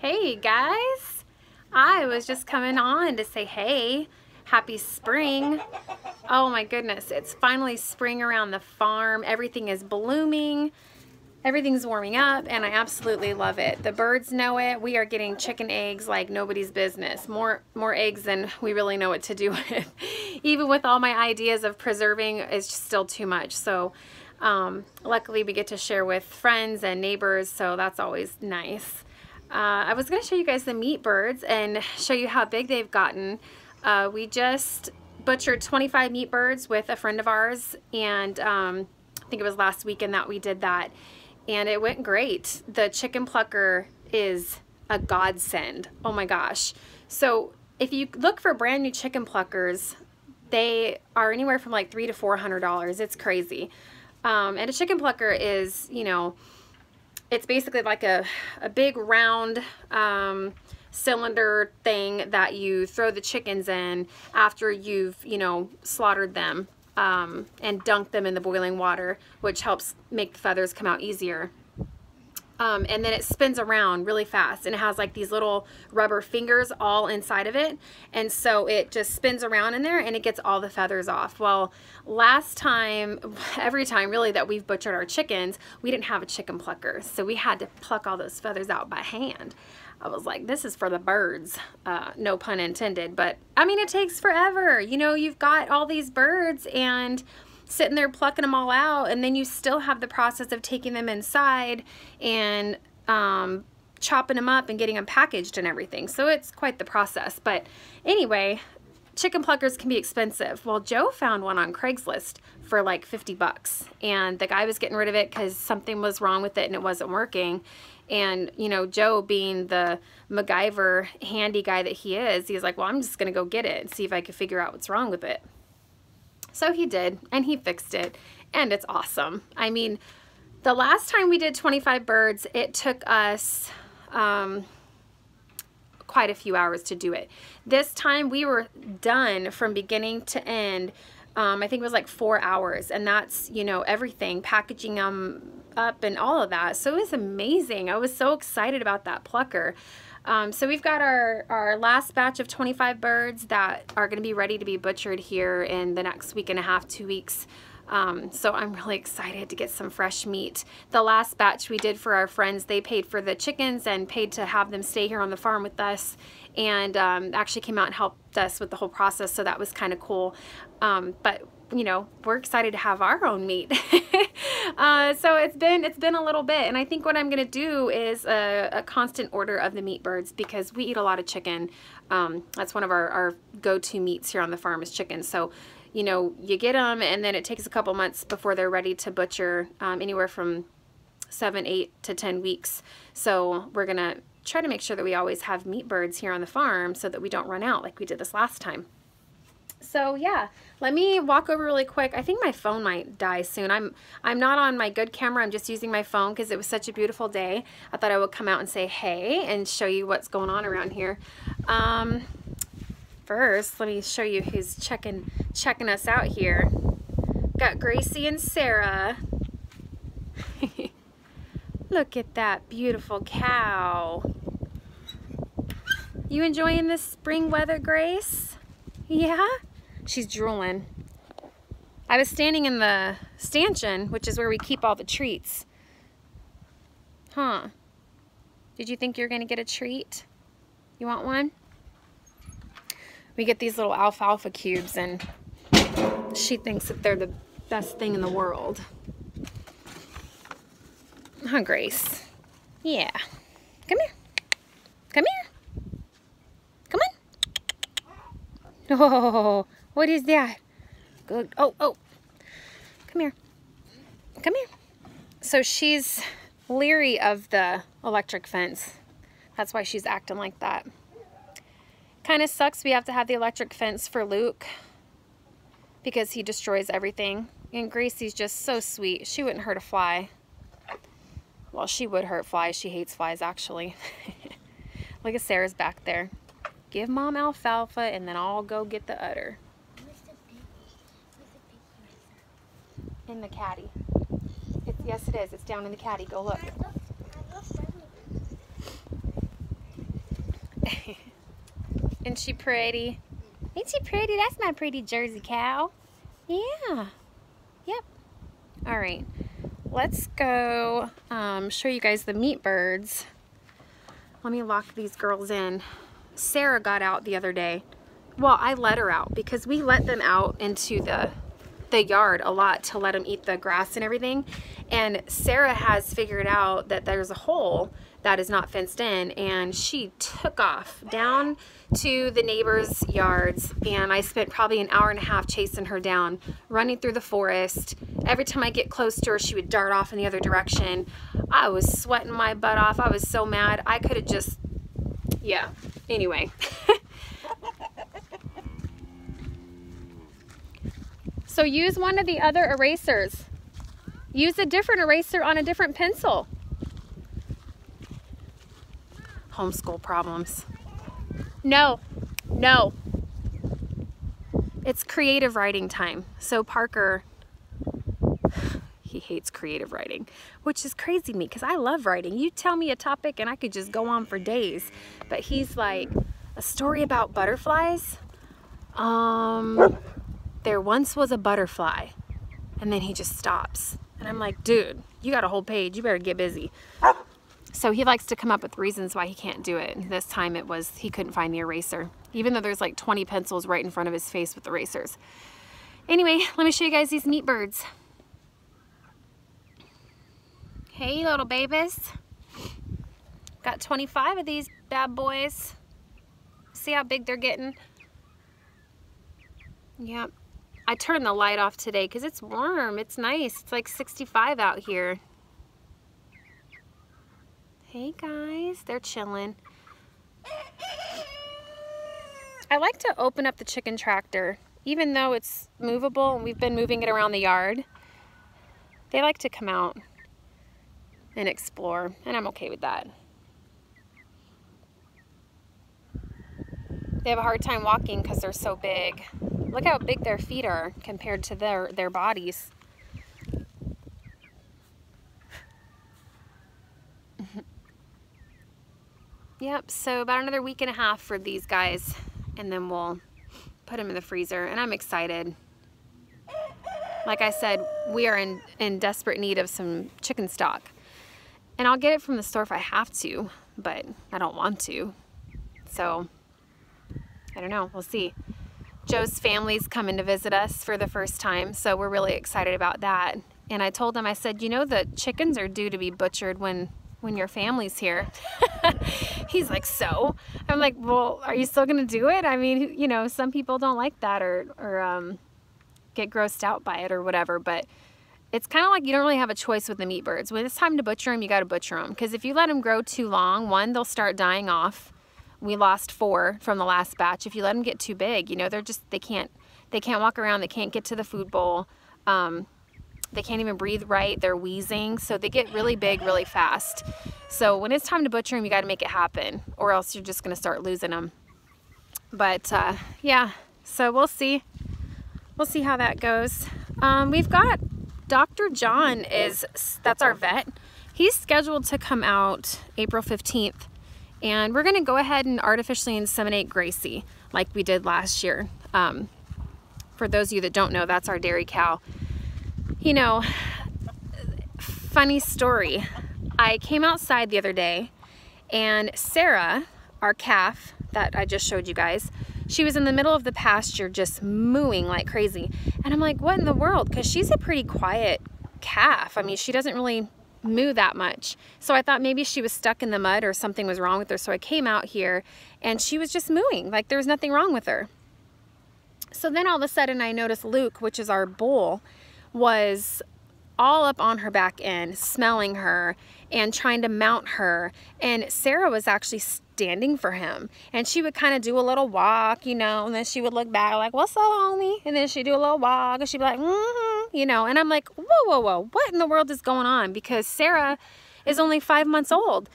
Hey guys, I was just coming on to say hey, happy spring. Oh my goodness, it's finally spring around the farm. Everything is blooming, everything's warming up, and I absolutely love it. The birds know it. We are getting chicken eggs like nobody's business. More, more eggs than we really know what to do with. Even with all my ideas of preserving, it's still too much. So um, luckily we get to share with friends and neighbors, so that's always nice. Uh, I was going to show you guys the meat birds and show you how big they've gotten. Uh, we just butchered 25 meat birds with a friend of ours and um, I think it was last weekend that we did that and it went great. The chicken plucker is a godsend. Oh my gosh. So if you look for brand new chicken pluckers, they are anywhere from like three to four hundred dollars. It's crazy. Um, and a chicken plucker is, you know, it's basically like a, a big round um, cylinder thing that you throw the chickens in after you've, you know, slaughtered them um, and dunked them in the boiling water, which helps make the feathers come out easier. Um, and then it spins around really fast and it has like these little rubber fingers all inside of it and so it just spins around in there and it gets all the feathers off. Well last time every time really that we've butchered our chickens we didn't have a chicken plucker so we had to pluck all those feathers out by hand. I was like this is for the birds uh, no pun intended but I mean it takes forever. You know you've got all these birds and sitting there plucking them all out and then you still have the process of taking them inside and um, chopping them up and getting them packaged and everything. So it's quite the process. But anyway, chicken pluckers can be expensive. Well, Joe found one on Craigslist for like 50 bucks and the guy was getting rid of it because something was wrong with it and it wasn't working. And, you know, Joe being the MacGyver handy guy that he is, he's like, well, I'm just going to go get it and see if I can figure out what's wrong with it. So he did, and he fixed it, and it's awesome. I mean, the last time we did 25 birds, it took us um, quite a few hours to do it. This time we were done from beginning to end. Um, I think it was like four hours, and that's, you know, everything, packaging them up and all of that. So it was amazing. I was so excited about that plucker. Um, so we've got our, our last batch of 25 birds that are going to be ready to be butchered here in the next week and a half, two weeks. Um, so I'm really excited to get some fresh meat. The last batch we did for our friends, they paid for the chickens and paid to have them stay here on the farm with us and um, actually came out and helped us with the whole process. So that was kind of cool. Um, but you know, we're excited to have our own meat. uh, so it's been it's been a little bit, and I think what I'm gonna do is a, a constant order of the meat birds because we eat a lot of chicken. Um, that's one of our, our go-to meats here on the farm is chicken. So, you know, you get them, and then it takes a couple months before they're ready to butcher, um, anywhere from seven, eight to ten weeks. So we're gonna try to make sure that we always have meat birds here on the farm so that we don't run out like we did this last time. So yeah, let me walk over really quick. I think my phone might die soon. I'm I'm not on my good camera. I'm just using my phone because it was such a beautiful day. I thought I would come out and say hey and show you what's going on around here. Um, first, let me show you who's checking checking us out here. Got Gracie and Sarah. Look at that beautiful cow. You enjoying this spring weather, Grace? Yeah? She's drooling. I was standing in the stanchion, which is where we keep all the treats. Huh. Did you think you were going to get a treat? You want one? We get these little alfalfa cubes and she thinks that they're the best thing in the world. Huh, Grace? Yeah. Come here. Come here. Come on. Oh, what is that? Good. Oh, oh. Come here. Come here. So she's leery of the electric fence. That's why she's acting like that. Kind of sucks we have to have the electric fence for Luke because he destroys everything. And Gracie's just so sweet. She wouldn't hurt a fly. Well, she would hurt flies. She hates flies, actually. Look at Sarah's back there. Give mom alfalfa and then I'll go get the udder. In the caddy. It's, yes, it is. It's down in the caddy. Go look. Isn't she pretty? Ain't she pretty? That's my pretty Jersey cow. Yeah. Yep. All right. Let's go um, show you guys the meat birds. Let me lock these girls in. Sarah got out the other day. Well, I let her out because we let them out into the the yard a lot to let them eat the grass and everything. And Sarah has figured out that there's a hole that is not fenced in and she took off down to the neighbors yards. And I spent probably an hour and a half chasing her down running through the forest. Every time I get close to her she would dart off in the other direction. I was sweating my butt off. I was so mad. I could have just yeah. Anyway so use one of the other erasers use a different eraser on a different pencil homeschool problems. No, no. It's creative writing time. So Parker, he hates creative writing, which is crazy to me because I love writing. You tell me a topic and I could just go on for days. But he's like, a story about butterflies? Um, there once was a butterfly. And then he just stops. And I'm like, dude, you got a whole page. You better get busy. So he likes to come up with reasons why he can't do it. This time it was he couldn't find the eraser, even though there's like 20 pencils right in front of his face with erasers. Anyway, let me show you guys these meat birds. Hey, little babies. Got 25 of these bad boys. See how big they're getting? Yep. I turned the light off today because it's warm. It's nice. It's like 65 out here. Hey guys, they're chilling. I like to open up the chicken tractor, even though it's movable and we've been moving it around the yard. They like to come out and explore, and I'm okay with that. They have a hard time walking because they're so big. Look how big their feet are compared to their, their bodies. Yep, so about another week and a half for these guys, and then we'll put them in the freezer, and I'm excited. Like I said, we are in, in desperate need of some chicken stock. And I'll get it from the store if I have to, but I don't want to. So, I don't know, we'll see. Joe's family's coming to visit us for the first time, so we're really excited about that. And I told them, I said, you know, the chickens are due to be butchered when when your family's here. He's like, so? I'm like, well, are you still to do it? I mean, you know, some people don't like that or, or um, get grossed out by it or whatever, but it's kind of like you don't really have a choice with the meat birds. When it's time to butcher them, you got to butcher them. Because if you let them grow too long, one, they'll start dying off. We lost four from the last batch. If you let them get too big, you know, they're just, they can't, they can't walk around. They can't get to the food bowl. Um, they can't even breathe right. They're wheezing. So they get really big really fast. So when it's time to butcher them, you got to make it happen or else you're just going to start losing them. But uh, yeah, so we'll see. We'll see how that goes. Um, we've got Dr. John is, that's our vet. He's scheduled to come out April 15th. And we're going to go ahead and artificially inseminate Gracie like we did last year. Um, for those of you that don't know, that's our dairy cow. You know, funny story. I came outside the other day and Sarah, our calf that I just showed you guys, she was in the middle of the pasture just mooing like crazy. And I'm like, what in the world? Because she's a pretty quiet calf. I mean, she doesn't really moo that much. So I thought maybe she was stuck in the mud or something was wrong with her. So I came out here and she was just mooing like there was nothing wrong with her. So then all of a sudden I noticed Luke, which is our bull, was all up on her back end, smelling her and trying to mount her. And Sarah was actually standing for him. And she would kind of do a little walk, you know, and then she would look back like, what's up, homie? And then she'd do a little walk and she'd be like, mm-hmm, you know. And I'm like, whoa, whoa, whoa, what in the world is going on? Because Sarah is only five months old.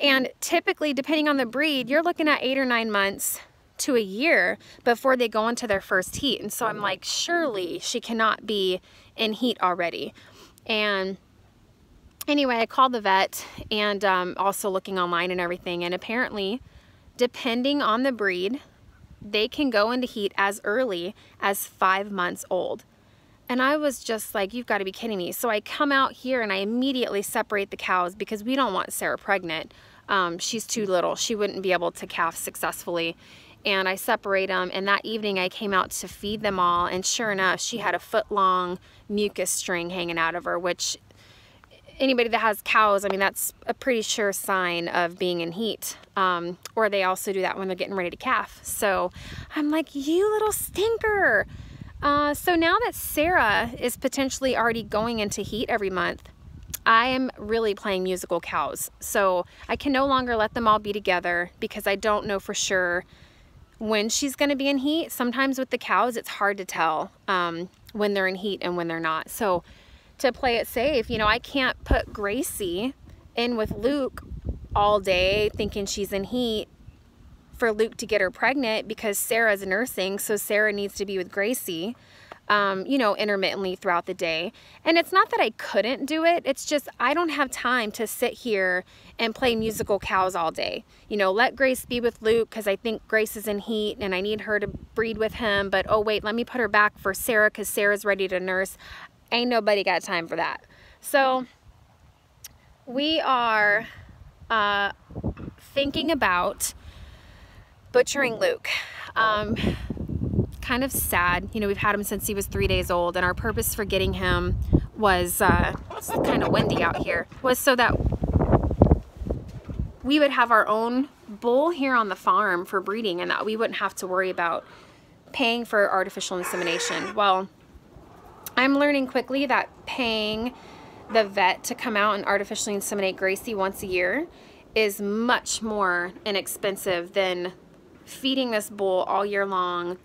And typically, depending on the breed, you're looking at eight or nine months to a year before they go into their first heat. And so I'm like, surely she cannot be in heat already. And anyway, I called the vet and um, also looking online and everything. And apparently depending on the breed, they can go into heat as early as five months old. And I was just like, you've got to be kidding me. So I come out here and I immediately separate the cows because we don't want Sarah pregnant. Um, she's too little. She wouldn't be able to calf successfully. And I separate them. And that evening I came out to feed them all. And sure enough, she had a foot long mucus string hanging out of her, which anybody that has cows, I mean, that's a pretty sure sign of being in heat. Um, or they also do that when they're getting ready to calf. So I'm like, you little stinker. Uh, so now that Sarah is potentially already going into heat every month, I am really playing musical cows. So I can no longer let them all be together because I don't know for sure when she's going to be in heat. Sometimes with the cows, it's hard to tell um, when they're in heat and when they're not. So to play it safe, you know, I can't put Gracie in with Luke all day thinking she's in heat for Luke to get her pregnant because Sarah's nursing, so Sarah needs to be with Gracie, um, you know, intermittently throughout the day. And it's not that I couldn't do it, it's just I don't have time to sit here and play musical cows all day. You know, let Grace be with Luke because I think Grace is in heat and I need her to breed with him, but oh wait, let me put her back for Sarah because Sarah's ready to nurse. Ain't nobody got time for that. So we are uh, thinking about butchering Luke. Um, kind of sad. You know, we've had him since he was three days old, and our purpose for getting him was uh, kind of windy out here was so that we would have our own bull here on the farm for breeding, and that we wouldn't have to worry about paying for artificial insemination. Well, I'm learning quickly that paying the vet to come out and artificially inseminate Gracie once a year is much more inexpensive than feeding this bull all year long,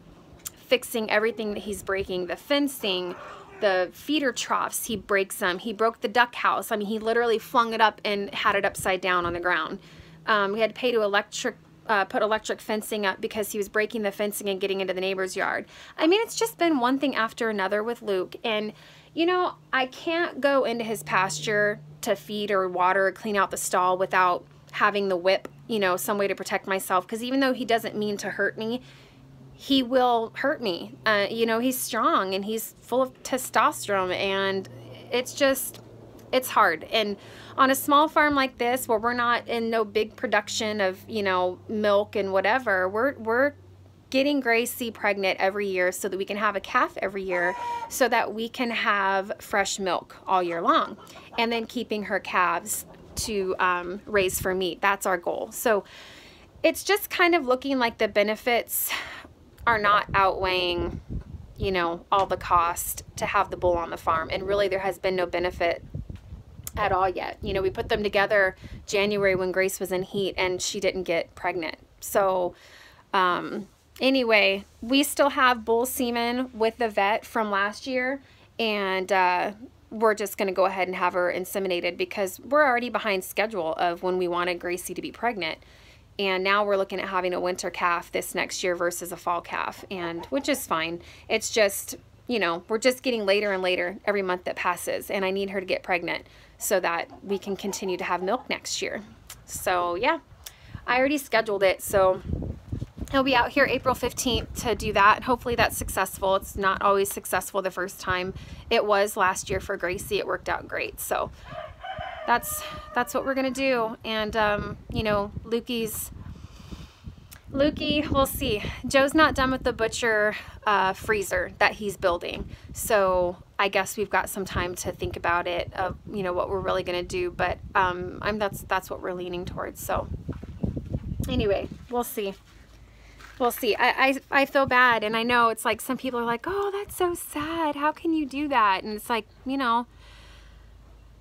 fixing everything that he's breaking, the fencing, the feeder troughs, he breaks them. He broke the duck house. I mean, he literally flung it up and had it upside down on the ground. Um, we had to pay to electric, uh, put electric fencing up because he was breaking the fencing and getting into the neighbor's yard. I mean, it's just been one thing after another with Luke. And, you know, I can't go into his pasture to feed or water or clean out the stall without having the whip, you know, some way to protect myself. Because even though he doesn't mean to hurt me, he will hurt me. Uh, you know, he's strong and he's full of testosterone, and it's just, it's hard. And on a small farm like this, where we're not in no big production of, you know, milk and whatever, we're, we're getting Gracie pregnant every year so that we can have a calf every year so that we can have fresh milk all year long. And then keeping her calves to um, raise for meat. That's our goal. So it's just kind of looking like the benefits are not outweighing, you know, all the cost to have the bull on the farm. And really there has been no benefit at all yet. You know, we put them together January when Grace was in heat and she didn't get pregnant. So, um, anyway, we still have bull semen with the vet from last year. And, uh, we're just going to go ahead and have her inseminated because we're already behind schedule of when we wanted Gracie to be pregnant. And now we're looking at having a winter calf this next year versus a fall calf, and which is fine. It's just, you know, we're just getting later and later every month that passes, and I need her to get pregnant so that we can continue to have milk next year. So, yeah, I already scheduled it. So, He'll be out here April 15th to do that. Hopefully that's successful. It's not always successful the first time. It was last year for Gracie. It worked out great. So that's that's what we're going to do. And, um, you know, Lukey's... Lukey, we'll see. Joe's not done with the butcher uh, freezer that he's building. So I guess we've got some time to think about it, you know, what we're really going to do. But um, I'm that's that's what we're leaning towards. So anyway, we'll see we'll see. I, I, I feel bad. And I know it's like some people are like, oh, that's so sad. How can you do that? And it's like, you know,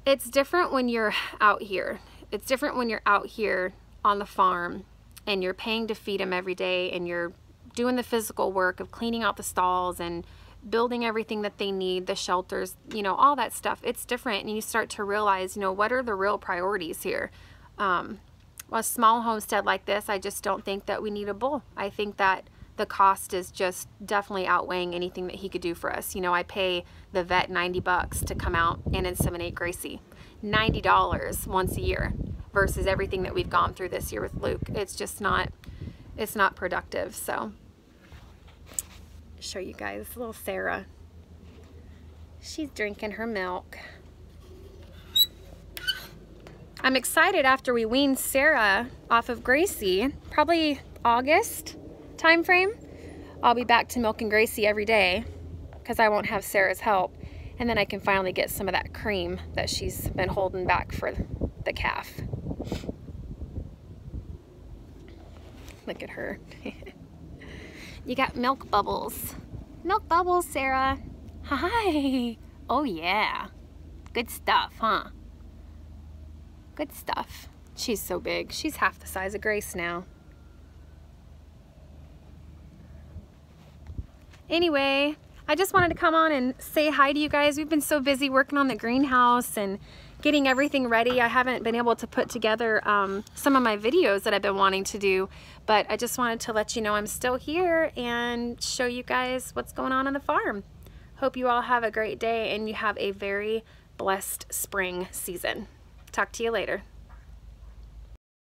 it's different when you're out here. It's different when you're out here on the farm and you're paying to feed them every day and you're doing the physical work of cleaning out the stalls and building everything that they need, the shelters, you know, all that stuff. It's different. And you start to realize, you know, what are the real priorities here? Um, a small homestead like this, I just don't think that we need a bull. I think that the cost is just definitely outweighing anything that he could do for us. You know, I pay the vet 90 bucks to come out and inseminate Gracie. $90 once a year versus everything that we've gone through this year with Luke. It's just not, it's not productive. So show you guys little Sarah. She's drinking her milk. I'm excited after we wean Sarah off of Gracie, probably August time frame. I'll be back to milking Gracie every day because I won't have Sarah's help. And then I can finally get some of that cream that she's been holding back for the calf. Look at her. you got milk bubbles. Milk bubbles, Sarah. Hi. Oh, yeah. Good stuff, huh? Good stuff. She's so big. She's half the size of Grace now. Anyway, I just wanted to come on and say hi to you guys. We've been so busy working on the greenhouse and getting everything ready. I haven't been able to put together um, some of my videos that I've been wanting to do, but I just wanted to let you know I'm still here and show you guys what's going on on the farm. Hope you all have a great day and you have a very blessed spring season. Talk to you later.